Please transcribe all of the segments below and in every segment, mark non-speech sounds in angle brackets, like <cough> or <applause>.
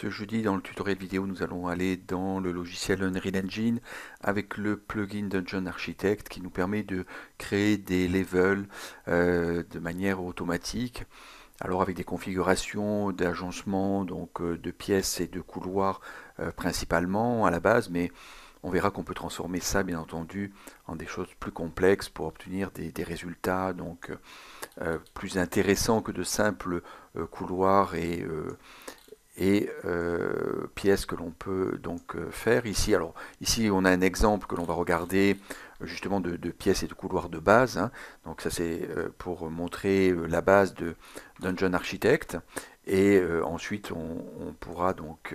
Ce jeudi, dans le tutoriel vidéo, nous allons aller dans le logiciel Unreal Engine avec le plugin Dungeon Architect qui nous permet de créer des levels euh, de manière automatique. Alors avec des configurations d'agencement donc euh, de pièces et de couloirs euh, principalement à la base, mais on verra qu'on peut transformer ça bien entendu en des choses plus complexes pour obtenir des, résultats donc plus intéressants que de simples couloirs et, et euh, pièces que l'on peut donc euh, faire ici. Alors ici on a un exemple que l'on va regarder justement de, pièces et de couloirs de base. Hein. Donc ça c'est euh, pour montrer la base de Dungeon Architect et ensuite on, pourra donc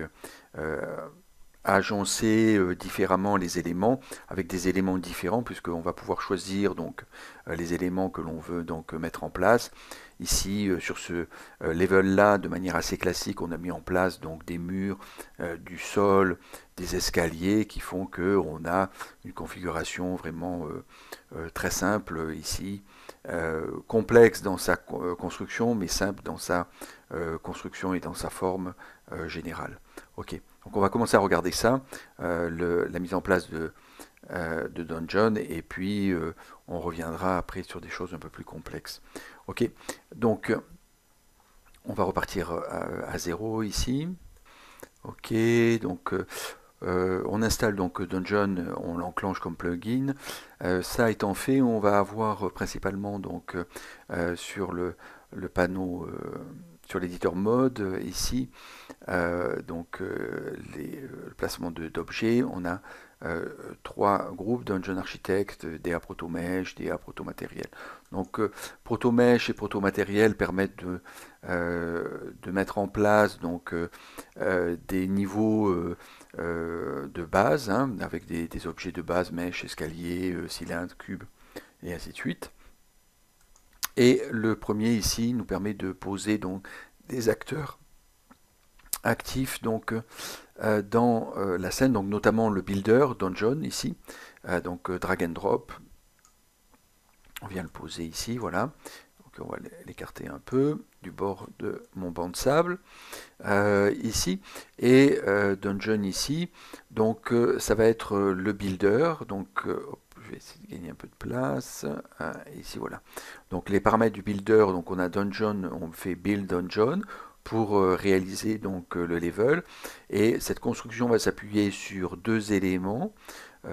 agencer différemment les éléments avec des éléments différents puisqu'on va pouvoir choisir donc les éléments que l'on veut donc mettre en place Ici, euh, sur ce euh, level-là, de manière assez classique, on a mis en place donc des murs, euh, du sol, des escaliers qui font qu'on a une configuration vraiment très simple ici, complexe dans sa construction, mais simple dans sa construction et dans sa forme générale. Ok, donc on va commencer à regarder ça, la mise en place de, de Dungeon, et puis on reviendra après sur des choses un peu plus complexes. Ok, donc on va repartir euh, à, zéro ici. Ok, donc euh, on installe donc Dungeon, on l'enclenche comme plugin. Euh, ça étant fait, on va avoir principalement donc sur le panneau sur l'éditeur mode ici, donc les, le placement d'objets, on a euh, trois groupes Dungeon Architect, DA Protomesh, DA Protomatériel. Donc euh, Protomesh et Protomatériel permettent de, euh, de mettre en place donc, des niveaux de base, hein, avec des, des, objets de base, mesh, escalier, cylindre, cube, et ainsi de suite. Et le premier ici nous permet de poser donc des acteurs actifs donc euh, dans euh, la scène, donc notamment le builder dungeon ici, euh, donc drag and drop. On vient le poser ici, voilà. Donc on va l'écarter un peu du bord de mon banc de sable ici et dungeon ici. Donc ça va être le builder. Donc je vais essayer de gagner un peu de place. ici voilà. Donc les paramètres du builder, donc on a dungeon, on fait build dungeon pour euh, réaliser donc euh, le level. Et cette construction va s'appuyer sur deux éléments,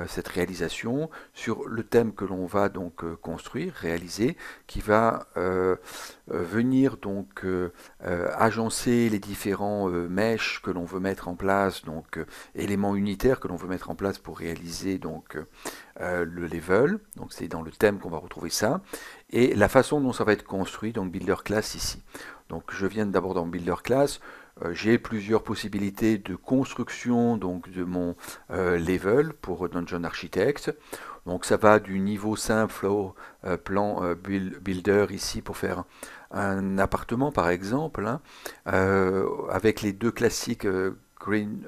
cette réalisation, sur le thème que l'on va donc construire, réaliser, qui va venir donc agencer les différents mèches que l'on veut mettre en place, donc éléments unitaires que l'on veut mettre en place pour réaliser donc le level. Donc c'est dans le thème qu'on va retrouver ça. Et la façon dont ça va être construit, donc builder class ici. Donc je viens d'abord dans Builder Class. Euh, j'ai plusieurs possibilités de construction donc de mon euh, level pour Dungeon Architect. Donc ça va du niveau simple au euh, plan builder ici pour faire un appartement par exemple, hein, avec les deux classiques Green,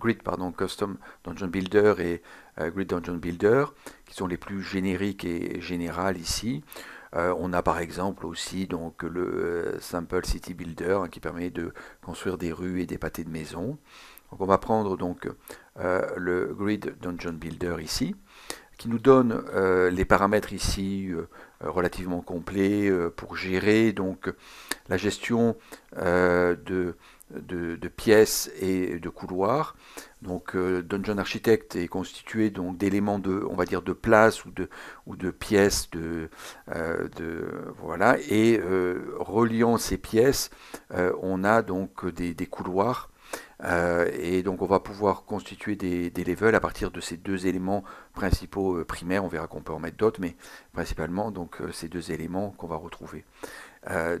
Grid pardon, Custom Dungeon Builder et Grid Dungeon Builder, qui sont les plus génériques et générales ici. Euh, on a par exemple aussi donc le euh, Simple City Builder hein, qui permet de construire des rues et des pâtés de maisons. On va prendre donc euh, le Grid Dungeon Builder ici qui nous donne les paramètres ici relativement complets pour gérer donc la gestion de, pièces et de couloirs. Donc euh, Dungeon Architect est constitué d'éléments de, on va dire, de place ou de, ou de pièces de, euh, voilà. Et euh, reliant ces pièces, on a donc des, couloirs. et donc on va pouvoir constituer des, des, levels à partir de ces deux éléments principaux primaires. On verra qu'on peut en mettre d'autres, mais principalement donc ces deux éléments qu'on va retrouver.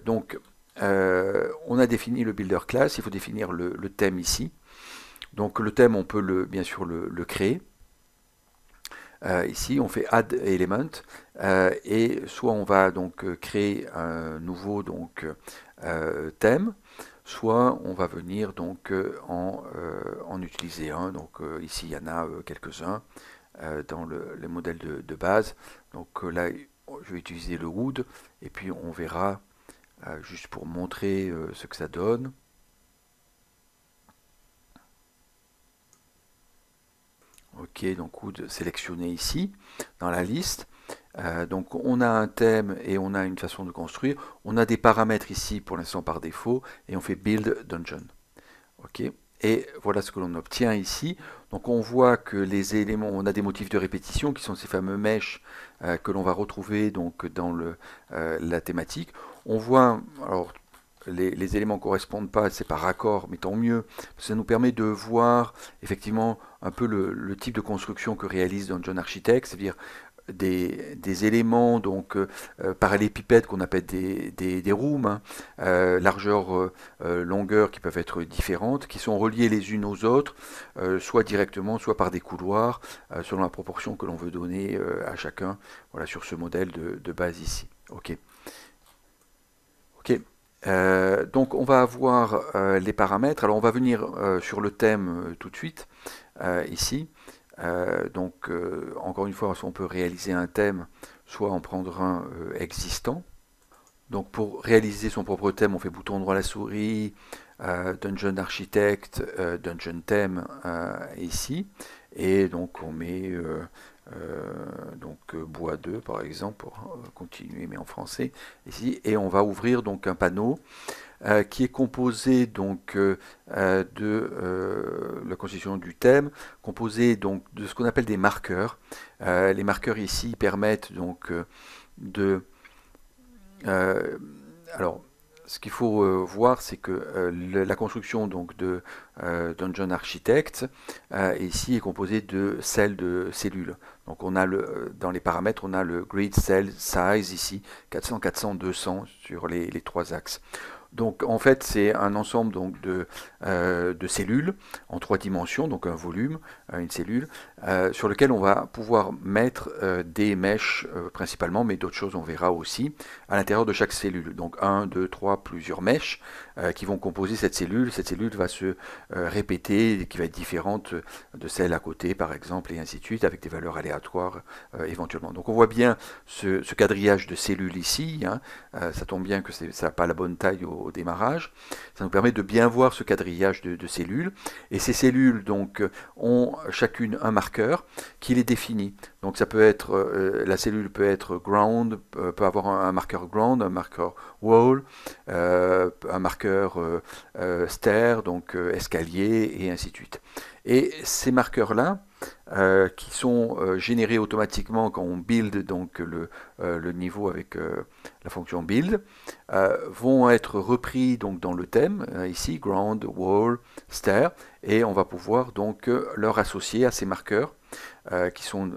donc on a défini le builder class, il faut définir le, thème ici. Donc le thème, on peut le, bien sûr le, créer. Euh, ici, on fait add element euh, et soit on va donc créer un nouveau donc thème, soit on va venir donc en, utiliser un. Donc ici, il y en a quelques-uns dans le, modèle de, de, base. Donc là, je vais utiliser le wood et puis on verra euh, juste pour montrer euh, ce que ça donne. Ok, donc Wood sélectionné ici dans la liste. Euh, donc on a un thème et on a une façon de construire. On a des paramètres ici pour l'instant par défaut et on fait build dungeon. Ok. Et voilà ce que l'on obtient ici. Donc on voit que les éléments, on a des motifs de répétition qui sont ces fameux mèches euh, que l'on va retrouver donc dans euh, la thématique. On voit, alors les, éléments ne correspondent pas, c'est par raccord, mais tant mieux. Ça nous permet de voir effectivement un peu le, type de construction que réalise Dungeon Architect, c'est-à-dire des, éléments donc euh, euh, parallépipèdes qu'on appelle des, des, rooms, hein, euh, largeur, longueur qui peuvent être différentes, qui sont reliées les unes aux autres, soit directement, soit par des couloirs, selon la proportion que l'on veut donner à chacun. Voilà sur ce modèle de, base ici. Ok. Ok. Donc on va avoir les paramètres. Alors on va venir sur le thème tout de suite ici. Euh, donc, euh, encore une fois, on peut réaliser un thème, soit en prendre un euh, existant. Donc, pour réaliser son propre thème, on fait bouton droit à la souris, Dungeon Architect, Dungeon Theme ici. Et donc, on met donc bois 2 par exemple pour continuer mais en français ici et on va ouvrir donc un panneau euh, qui est composé donc euh, euh, de la constitution du thème, composé donc de ce qu'on appelle des marqueurs. les marqueurs ici permettent donc de alors ce qu'il faut voir, c'est que la construction donc de Dungeon Architect ici est composée de de cellules. Donc on a le, dans les paramètres, on a le grid cell size ici, 400, 400, 200 sur les trois axes. Donc en fait c'est un ensemble donc, de, euh, de, cellules en trois dimensions, donc un volume, euh, une cellule, euh, sur lequel on va pouvoir mettre des mèches principalement, mais d'autres choses on verra aussi, à l'intérieur de chaque cellule. Donc un, deux, trois, plusieurs mèches qui vont composer cette cellule. Cette cellule va se répéter, qui va être différente de celle à côté par exemple, et ainsi de suite, avec des valeurs aléatoires éventuellement. Donc on voit bien ce, quadrillage de cellules ici, hein. ça tombe bien que ça n'a pas la bonne taille au, démarrage. Ça nous permet de bien voir ce quadrillage de, cellules. Et ces cellules donc ont chacune un marqueur qui les définit. Donc ça peut être, euh, la cellule peut être ground, euh, peut avoir un, marqueur ground, un marqueur wall, euh, un marqueur stair, donc escalier, et ainsi de suite. Et ces marqueurs-là, euh, qui sont euh, générés automatiquement quand on build donc le, euh, le niveau avec la fonction build, vont être repris donc dans le thème, ici, ground, wall, stair, et on va pouvoir donc leur associer à ces marqueurs qui sont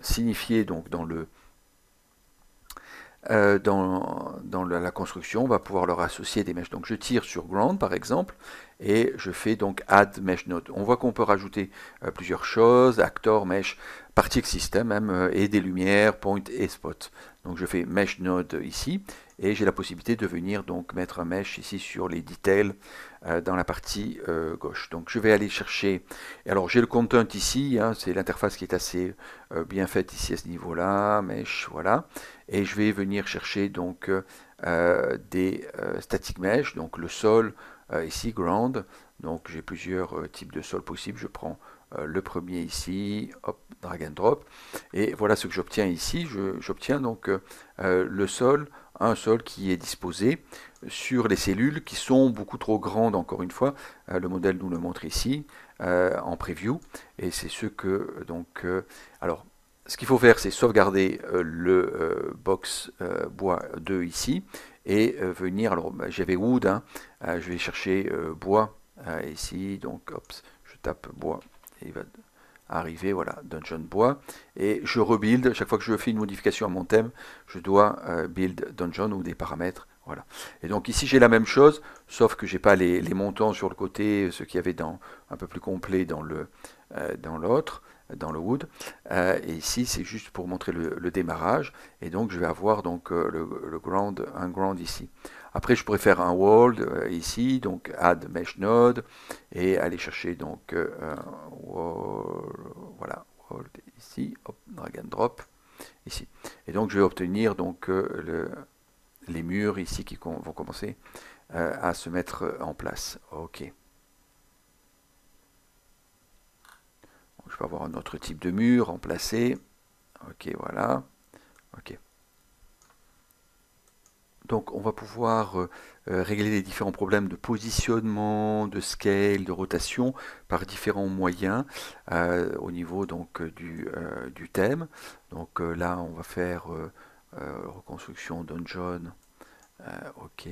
signifiés donc dans le euh, dans, la, construction, on va pouvoir leur associer des mèches. Donc je tire sur ground par exemple et je fais donc add mesh node. On voit qu'on peut rajouter euh, plusieurs choses, actor, mesh, particle system même euh, et des lumières, point et spot. Donc je fais mesh node ici et j'ai la possibilité de venir donc mettre un mesh ici sur les details euh, dans la partie euh, gauche. Donc je vais aller chercher, alors j'ai le content ici, hein, c'est l'interface qui est assez euh, bien faite ici à ce niveau-là, mesh, voilà, et je vais venir chercher donc des static mesh, donc le sol ici, ground, donc j'ai plusieurs types de sol possibles, je prends le premier ici, hop, drag and drop, et voilà ce que j'obtiens ici, j'obtiens donc le sol un sol qui est disposé sur les cellules qui sont beaucoup trop grandes, encore une fois. Euh, le modèle nous le montre ici euh, en preview. Et c'est ce que, donc, euh, alors, ce qu'il faut faire, c'est sauvegarder le box bois 2 ici et venir, alors bah, j'avais wood, hein, je vais chercher bois ici, donc je tape bois et il va arriver, voilà, dungeon bois, et je rebuild, chaque fois que je fais une modification à mon thème, je dois euh, build dungeon ou des paramètres, voilà. Et donc ici j'ai la même chose, sauf que j'ai pas les, montants sur le côté, ce qu'il y avait dans, un peu plus complet dans le euh, dans l'autre, dans le wood, euh, et ici c'est juste pour montrer le, démarrage, et donc je vais avoir donc le, le ground, un ground ici. Après, je pourrais faire un world euh, ici, donc add mesh node, et aller chercher donc euh, un voilà, world ici, hop, drag and drop ici. Et donc, je vais obtenir donc euh, le, les murs ici qui vont commencer à se mettre en place. Ok. je peux avoir un autre type de mur remplacé. Ok, voilà. Ok. Donc on va pouvoir euh, euh, régler les différents problèmes de positionnement, de scale, de rotation par différents moyens euh, au niveau du thème. Donc là on va faire reconstruction dungeon. ok.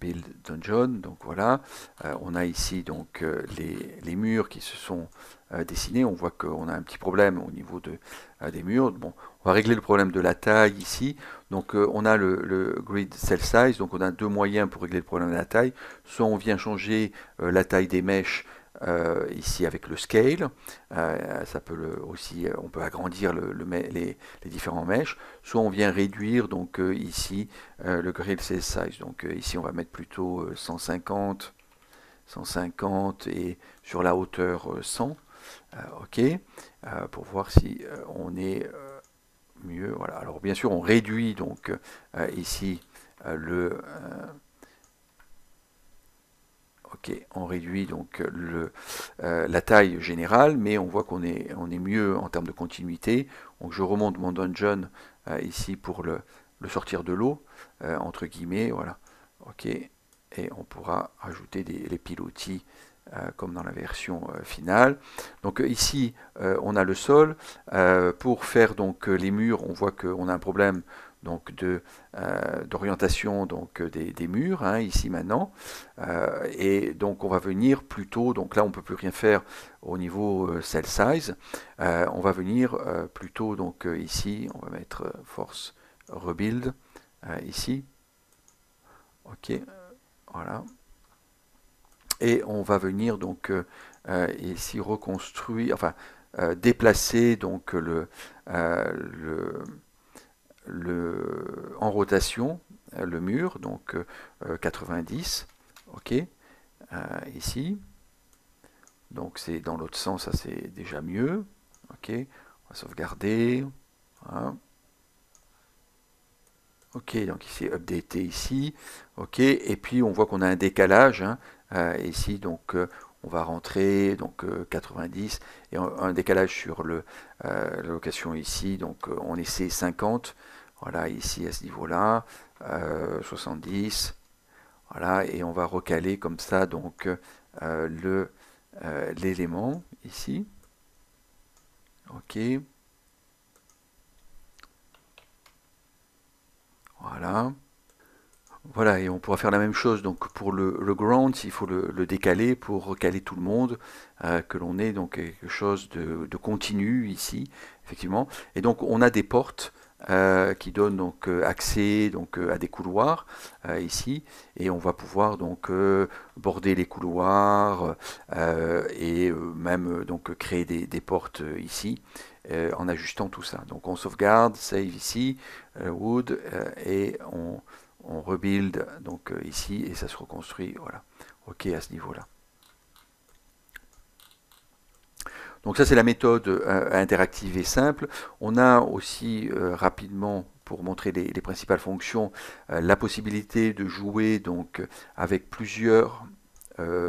Build dungeon. Donc voilà. On a ici donc les, les, murs qui se sont dessinés. On voit qu'on a un petit problème au niveau de, des murs. Bon on va régler le problème de la taille ici. Donc euh, on a le, grid cell size, donc on a deux moyens pour régler le problème de la taille. Soit on vient changer euh, la taille des mèches euh, ici avec le scale, ça peut aussi, on peut agrandir les, différents mèches. Soit on vient réduire donc ici le grid cell size. Donc ici on va mettre plutôt 150, 150 et sur la hauteur 100. ok, pour voir si on est mieux. Voilà. Alors bien sûr, on réduit donc euh, ici euh, le euh, on réduit donc le, la taille générale, mais on voit qu'on est, on est mieux en termes de continuité. Donc je remonte mon dungeon ici pour le, sortir de l'eau, entre guillemets, voilà. Et on pourra ajouter des, les pilotis euh, comme dans la version euh, finale. Donc euh, ici, on a le sol. pour faire donc les murs, on voit qu'on a un problème donc de d'orientation donc des, murs hein, ici maintenant. Et donc on va venir plutôt donc là on peut plus rien faire au niveau cell size. On va venir plutôt donc ici on va mettre force rebuild ici. Ok voilà. Et on va venir donc euh, euh, ici reconstruire, enfin euh, déplacer donc le, le, le, en rotation le mur, donc 90, ok, ici. Donc c'est dans l'autre sens, ça c'est déjà mieux. Ok, on va sauvegarder. Ok, donc ici updater ici. Ok, et puis on voit qu'on a un décalage. Hein, euh, ici, donc euh, on va rentrer donc 90 euh, et un, décalage sur le, location ici, donc on essaie 50. Voilà, ici à ce niveau-là, 70. Voilà, et on va recaler comme ça donc le l'élément ici. Ok. Voilà. Voilà, et on pourra faire la même chose donc pour le, ground, il faut le, décaler pour recaler tout le monde, euh, que l'on ait donc quelque chose de, continu ici, effectivement. Et donc on a des portes euh, qui donnent donc euh, accès donc à des couloirs ici, et on va pouvoir donc border les couloirs et même donc créer des, des portes ici. en ajustant tout ça. Donc on sauvegarde, save ici, wood, et on, on rebuild donc euh, ici et ça se reconstruit. Voilà. OK à ce niveau-là. Donc ça c'est la méthode euh, interactive et simple. On a aussi euh, rapidement pour montrer les, principales fonctions la possibilité de jouer donc avec plusieurs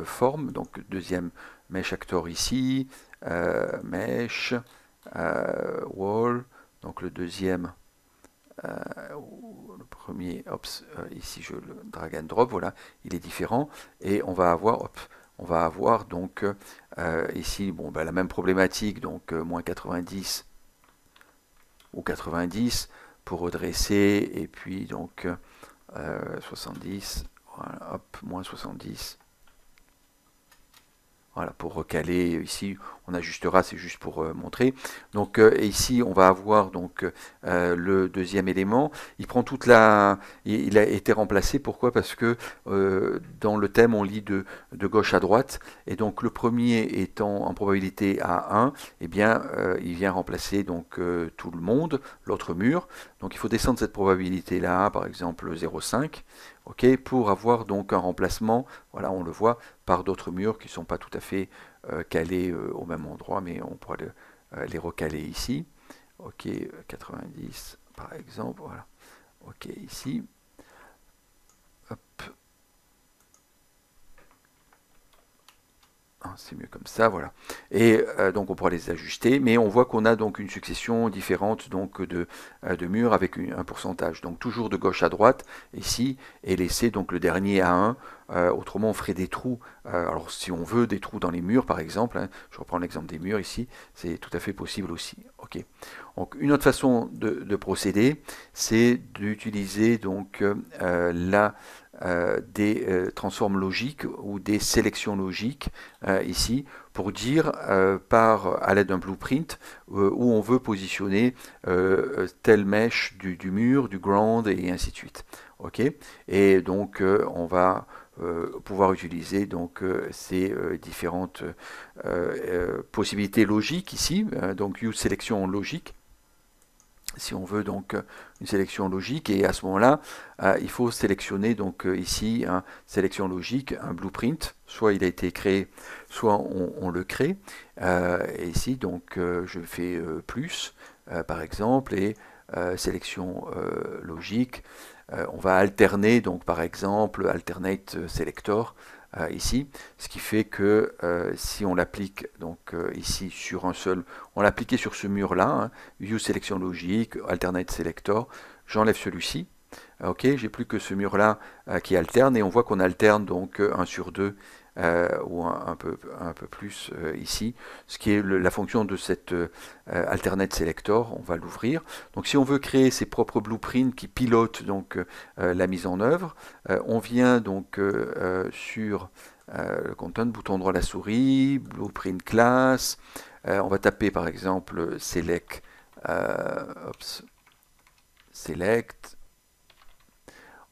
formes. Donc deuxième mesh actor ici, mesh, wall. Donc le deuxième le premier, euh, ici je le drag and drop, voilà, il est différent, et on va avoir, hop, on va avoir. Donc euh, ici, bon, ben, la même problématique, donc euh, moins 90 ou 90 pour redresser, et puis donc 70, voilà, hop, moins 70, voilà, pour recaler ici, on ajustera, c'est juste pour euh, montrer. Donc euh, ici, on va avoir donc euh, le deuxième élément. Il prend toute la, il a été remplacé. Pourquoi? Parce que dans le thème, on lit de, de, gauche à droite, et donc le premier étant en probabilité à 1, eh bien, il vient remplacer donc tout le monde, l'autre mur. Donc il faut descendre cette probabilité là, par exemple 0,5 pour avoir donc un remplacement, voilà, on le voit, par d'autres murs qui ne sont pas tout à fait euh, calés euh, au même endroit, mais on pourra euh, les recaler ici. Ok, 90 par exemple, voilà. Ok, ici. Hop. Hein, c'est mieux comme ça, voilà. Et euh, donc on pourra les ajuster, mais on voit qu'on a donc une succession différente donc de, euh, de murs avec un pourcentage. Donc toujours de gauche à droite ici, et laisser donc le dernier à 1. Euh, autrement, on ferait des trous. alors si on veut des trous dans les murs, par exemple, hein, je reprends l'exemple des murs ici, c'est tout à fait possible aussi. Ok. Donc une autre façon de, de procéder, c'est d'utiliser donc la euh, des euh, transformes logiques ou des sélections logiques euh, ici pour dire par à l'aide d'un blueprint où on veut positionner telle mèche du, mur, du ground et ainsi de suite. Et donc on va pouvoir utiliser donc ces différentes possibilités logiques ici, donc use sélection logique si on veut donc euh, une sélection logique. Et à ce moment-là euh, il faut sélectionner donc euh, ici une sélection logique un blueprint. Soit il a été créé soit on, le crée. Et ici donc je fais plus par exemple et sélection logique. On va alterner donc par exemple alternate selector euh, ici, ce qui fait que euh, si on l'applique donc euh, ici sur un seul, on l'appliquait sur ce mur là, hein, View sélection logique, Alternate Selector, j'enlève celui-ci, ok, j'ai plus que ce mur là qui alterne et on voit qu'on alterne donc 1 sur 2 euh, ou un, peu, un peu plus euh, ici, ce qui est la fonction de cette euh, alternate selector, on va l'ouvrir. Donc si on veut créer ses propres blueprints qui pilotent donc la mise en œuvre, on vient donc sur le content, bouton droit de la souris, blueprint class, on va taper par exemple select, select,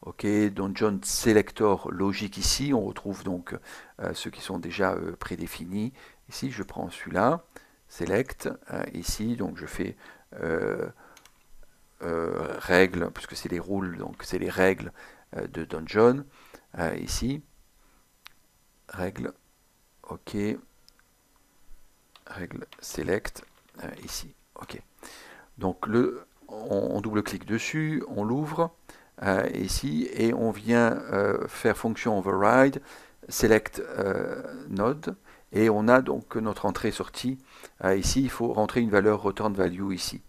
Ok, John Selector logique ici, on retrouve donc euh, ceux qui sont déjà euh, prédéfinis. Ici, je prends celui-là, select, euh, ici, donc je fais règles, puisque c'est les rules, donc c'est les règles de John, ici, règle, ok, règle select, ici, ok. Donc le, on double-clique dessus, on l'ouvre, euh, ici et on vient euh, faire fonction override select euh, node et on a donc notre entrée sortie ici. Il faut rentrer une valeur return value ici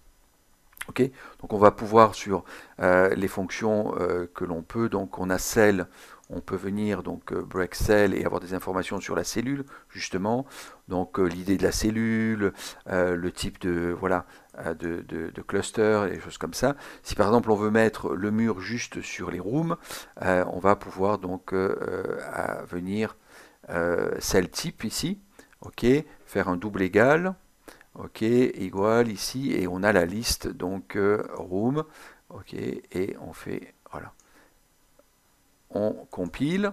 donc on va pouvoir sur les fonctions que l'on peut. Donc on a cell on peut venir donc break cell et avoir des informations sur la cellule justement. Donc l'idée de la cellule le type de voilà de, de, cluster et des choses comme ça. Si par exemple on veut mettre le mur juste sur les rooms, euh, on va pouvoir donc euh, venir euh, cell type ici, ok, faire un double égal, ok, égal ici, et on a la liste donc room, ok, et on fait, voilà, on compile,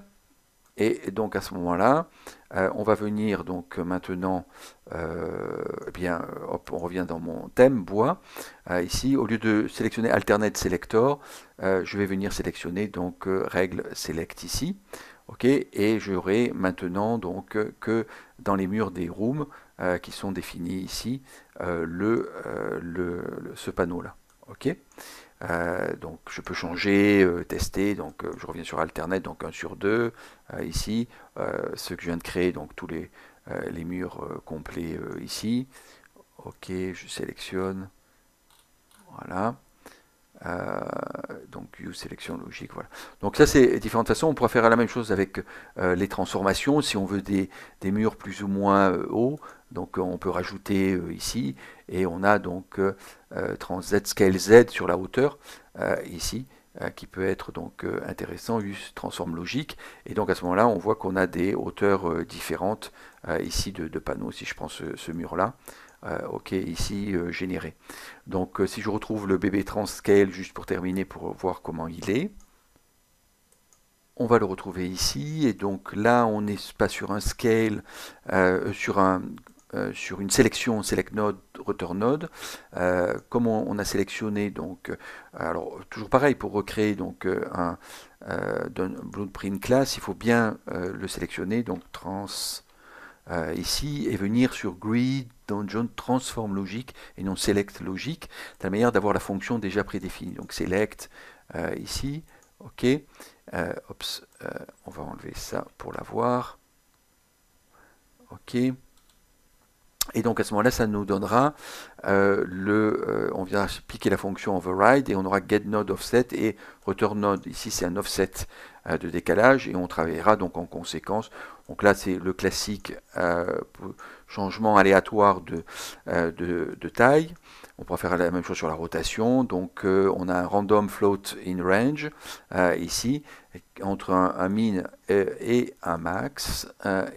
et donc à ce moment-là, euh, on va venir donc maintenant, euh, eh bien, on revient dans mon thème bois. Euh, ici, au lieu de sélectionner alternate selector, je vais venir sélectionner donc règle select ici. et j'aurai maintenant donc que dans les murs des rooms qui sont définis ici, le, ce panneau là. ok? Euh, donc je peux changer, euh, tester, donc euh, je reviens sur Alternate, donc 1 sur 2, ici, ce que je viens de créer, donc tous les, les murs complets ici, ok, je sélectionne, voilà, donc use sélection logique, voilà. Donc ça c'est différentes façons, on pourra faire la même chose avec les transformations, si on veut des, murs plus ou moins hauts, donc on peut rajouter ici, et on a donc euh, trans z scale z sur la hauteur euh, ici euh, qui peut être donc intéressant, use transforme logique. Et donc à ce moment-là, on voit qu'on a des hauteurs différentes ici de, panneaux. Si je prends ce, mur-là, ok, ici généré. Donc si je retrouve le BB Transcale, juste pour terminer, pour voir comment il est, on va le retrouver ici. Et donc là, on n'est pas sur un scale, sur un euh, sur une sélection select node return node euh, comme on, a sélectionné donc euh, alors toujours pareil pour recréer donc un, blueprint class il faut bien le sélectionner donc trans ici et venir sur grid dungeon transform logique et non select logique de la manière d'avoir la fonction déjà prédéfinie donc select ici ok on va enlever ça pour l'avoir OK. Et donc à ce moment-là, ça nous donnera euh, le, euh, on vient appliquer la fonction override et on aura getNode offset et returnNode. Ici, c'est un offset euh, de décalage et on travaillera donc en conséquence. Donc là, c'est le classique changement aléatoire de, de, taille. On pourra faire la même chose sur la rotation. Donc on a un random float in range ici entre un min et un max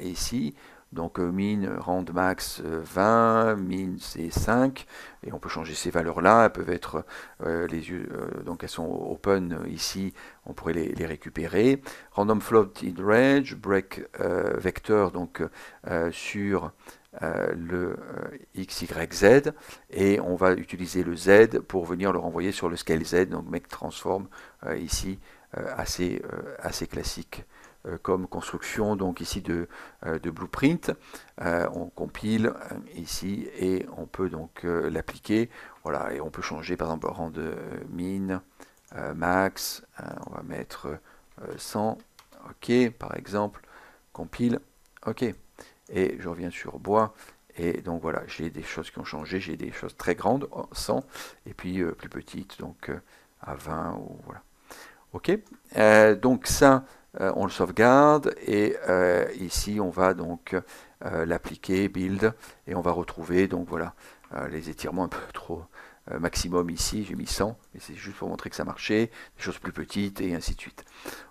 ici. Donc euh, min rand max 20, euh, min c'est 5, et on peut changer ces valeurs-là, elles peuvent être euh, les yeux, donc elles sont open ici, on pourrait les, récupérer. Random float in range, break vector donc sur le x, y, z, et on va utiliser le z pour venir le renvoyer sur le scale z, donc make transform ici assez, assez classique. Euh, comme construction donc ici de, euh, blueprint. Euh, on compile ici et on peut donc l'appliquer. Voilà, et on peut changer par exemple rang de min, max, on va mettre 100, ok par exemple, compile, ok. Et je reviens sur bois. Et donc voilà, j'ai des choses qui ont changé, j'ai des choses très grandes, 100, et puis plus petites, donc à 20, ou voilà. Ok, donc ça, euh, on le sauvegarde et euh, ici on va donc euh, l'appliquer, build, et on va retrouver donc voilà les étirements un peu <laughs> trop maximum ici, j'ai mis 100, mais c'est juste pour montrer que ça marchait, des choses plus petites et ainsi de suite.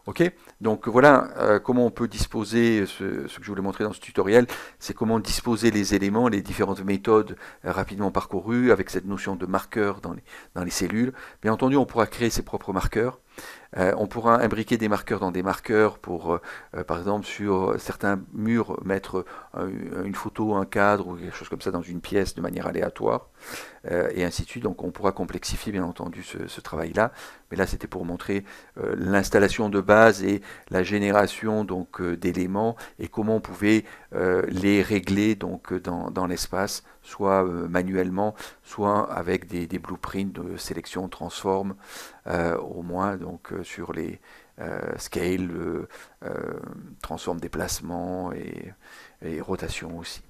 Ok Donc voilà comment on peut disposer, ce, que je voulais montrer dans ce tutoriel, c'est comment disposer les éléments, les différentes méthodes rapidement parcourues avec cette notion de marqueur dans les, dans les cellules. Bien entendu, on pourra créer ses propres marqueurs. Euh, on pourra imbriquer des marqueurs dans des marqueurs pour, euh, euh, par exemple, sur certains murs, mettre une photo, un cadre ou quelque chose comme ça dans une pièce de manière aléatoire, et ainsi de suite. Donc on pourra complexifier, bien entendu, ce, travail-là. Mais là, c'était pour montrer l'installation de base et la génération donc d'éléments et comment on pouvait les régler donc dans, l'espace, soit manuellement, soit avec des, des, blueprints de sélection, transforme, au moins donc sur les euh, scales, euh, transforme déplacement et, et rotation aussi.